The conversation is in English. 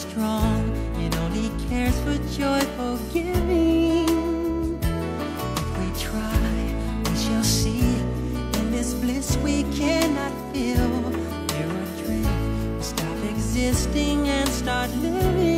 strong. It only cares for joyful giving. If we try, we shall see. In this bliss we cannot feel. We're adrift. Stop existing and start living.